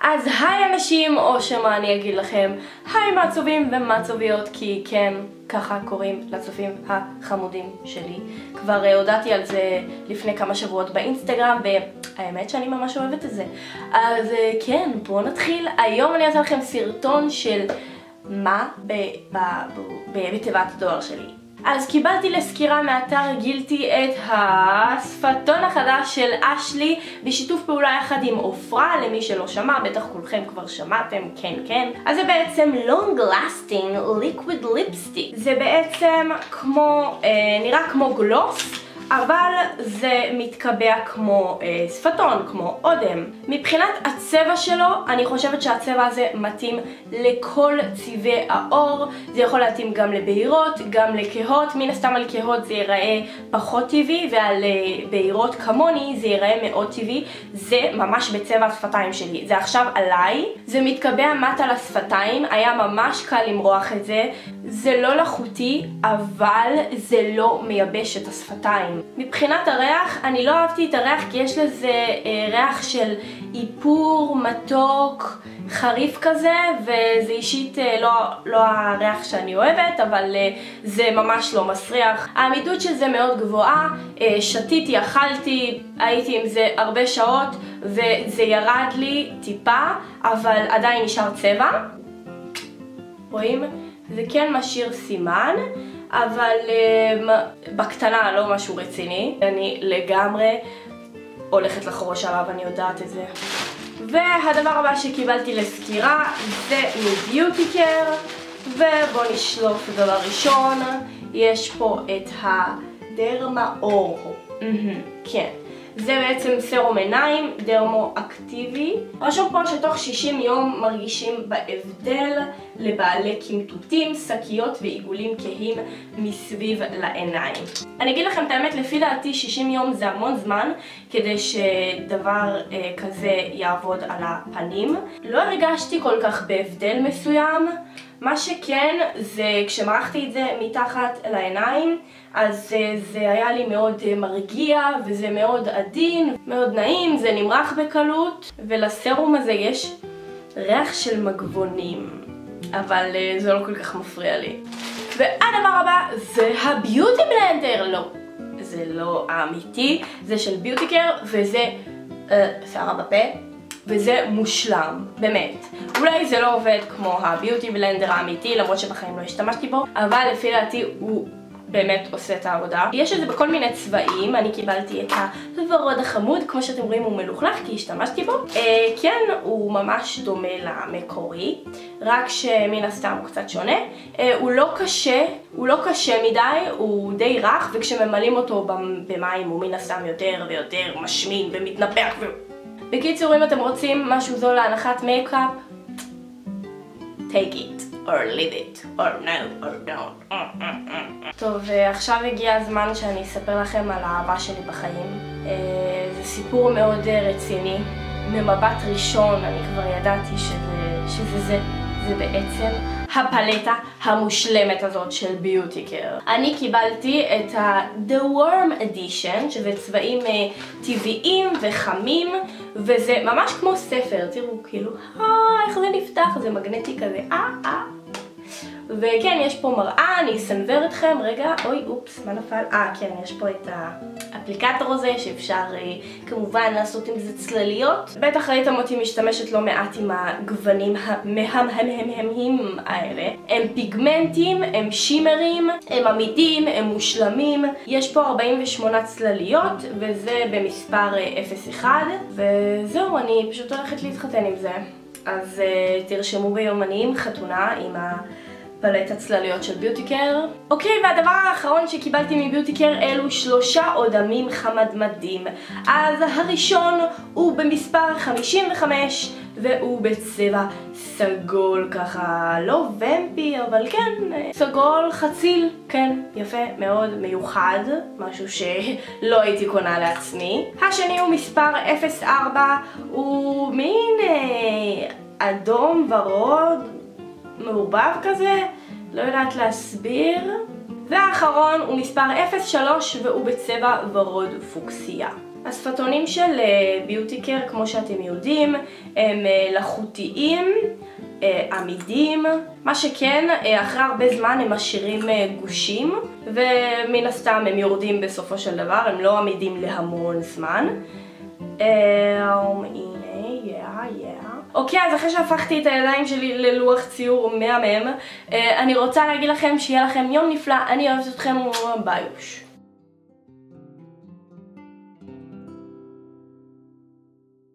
אז היי אנשים, או שמה אני אגיד לכם, היי מעצובים ומעצוביות, כי כן, ככה קוראים לצופים החמודים שלי. כבר uh, הודעתי על זה לפני כמה שבועות באינסטגרם, והאמת שאני ממש אוהבת את זה. אז uh, כן, בואו נתחיל. היום אני אעשה לכם סרטון של מה בתיבת הדואר שלי. אז קיבלתי לסקירה מאתר גילתי את השפתון החדש של אשלי בשיתוף פעולה יחד עם עופרה, למי שלא שמע, בטח כולכם כבר שמעתם, כן כן. אז זה בעצם long lasting liquid lipstick. זה בעצם כמו, אה, נראה כמו גלוס. אבל זה מתקבע כמו אה, שפתון, כמו אודם. מבחינת הצבע שלו, אני חושבת שהצבע הזה מתאים לכל צבעי העור. זה יכול להתאים גם לבהירות, גם לכהות. מן הסתם על כהות זה ייראה פחות טבעי, ועל אה, בהירות כמוני זה ייראה מאוד טבעי. זה ממש בצבע השפתיים שלי. זה עכשיו עליי, זה מתקבע מטה לשפתיים, היה ממש קל למרוח את זה. זה לא לחוטי, אבל זה לא מייבש את השפתיים. מבחינת הריח, אני לא אהבתי את הריח כי יש לזה אה, ריח של איפור, מתוק, חריף כזה, וזה אישית אה, לא, לא הריח שאני אוהבת, אבל אה, זה ממש לא מסריח. העמידות של זה מאוד גבוהה, אה, שתיתי, אכלתי, הייתי עם זה הרבה שעות, וזה ירד לי טיפה, אבל עדיין נשאר צבע. רואים? זה כן משאיר סימן. אבל um, בקטנה לא משהו רציני. אני לגמרי הולכת לחרוש עליו, אני יודעת את זה. והדבר הבא שקיבלתי לסקירה זה מביוטיקר, ובואו נשלוף דבר ראשון. יש פה את הדרמה אור. כן. זה בעצם סרום עיניים, דרמו-אקטיבי. רשום פה שתוך 60 יום מרגישים בהבדל לבעלי קמטוטים, שקיות ועיגולים כהים מסביב לעיניים. אני אגיד לכם את האמת, לפי דעתי 60 יום זה המון זמן כדי שדבר אה, כזה יעבוד על הפנים. לא הרגשתי כל כך בהבדל מסוים. מה שכן זה כשמרחתי את זה מתחת לעיניים אז אה, זה היה לי מאוד אה, מרגיע וזה מאוד עדין, מאוד נעים, זה נמרח בקלות ולסרום הזה יש ריח של מגבונים. אבל אה, זה לא כל כך מפריע לי. והדבר הבא זה הביוטי בלנדר, לא, זה לא האמיתי, זה של ביוטיקר וזה שערה בפה וזה מושלם, באמת. אולי זה לא עובד כמו הביוטי בלנדר האמיתי, למרות שבחיים לא השתמשתי בו, אבל לפי דעתי הוא באמת עושה את העבודה. יש את זה בכל מיני צבעים, אני קיבלתי את הוורוד החמוד, כמו שאתם רואים הוא מלוכלך כי השתמשתי בו. אה, כן, הוא ממש דומה למקורי, רק שמן הסתם הוא קצת שונה. אה, הוא לא קשה, הוא לא קשה מדי, הוא די רך, וכשממלאים אותו במים הוא מן הסתם יותר ויותר משמין ומתנפח ו... בקיצור, אם אתם רוצים משהו זול להנחת מייקאפ, take it, or leave it, or no, or don't. טוב, עכשיו הגיע הזמן שאני אספר לכם על האהבה שלי בחיים. אה, זה סיפור מאוד אה, רציני. ממבט ראשון אני כבר ידעתי שזה, שזה זה, זה בעצם הפלטה המושלמת הזאת של ביוטיקר. אני קיבלתי את ה-The Worm Edition, שזה צבעים טבעיים וחמים, וזה ממש כמו ספר, תראו, כאילו, אה, איך זה נפתח, זה מגנטי כזה, אה, אה. וכן, יש פה מראה, אני אסנוור אתכם, רגע, אוי, אופס, מה נפל? אה, כן, יש פה את האפליקטור הזה, שאפשר אה, כמובן לעשות עם זה צלליות. בטח ראיתם אותי משתמשת לא מעט עם הגוונים המהמהמהמים האלה. הם פיגמנטים, הם שימרים, הם עמידים, הם מושלמים. יש פה 48 צלליות, וזה במספר 0-1, אה, וזהו, אני פשוט הולכת להתחתן עם זה. אז uh, תרשמו ביומנים חתונה עם ה... פלט הצלליות של ביוטיקר. אוקיי, והדבר האחרון שקיבלתי מביוטיקר אלו שלושה אודמים חמדמדים. אז הראשון הוא במספר 55 והוא בצבע סגול ככה, לא ומפי, אבל כן, סגול חציל, כן, יפה, מאוד מיוחד, משהו שלא הייתי קונה לעצמי. השני הוא מספר 04, הוא מין אה, אדום ורוד, מעורבב כזה, לא יודעת להסביר. והאחרון הוא מספר 03 והוא בצבע ורוד פוקסיה. השפתונים של ביוטי קר, כמו שאתם יודעים, הם לחוטיים, עמידים, מה שכן, אחרי הרבה זמן הם משאירים גושים, ומן הסתם הם יורדים בסופו של דבר, הם לא עמידים להמון זמן. יא. אוקיי, אז אחרי שהפכתי את הידיים שלי ללוח ציור מהמם, אני רוצה להגיד לכם שיהיה לכם יום נפלא, אני אוהבת אתכם, ביוש.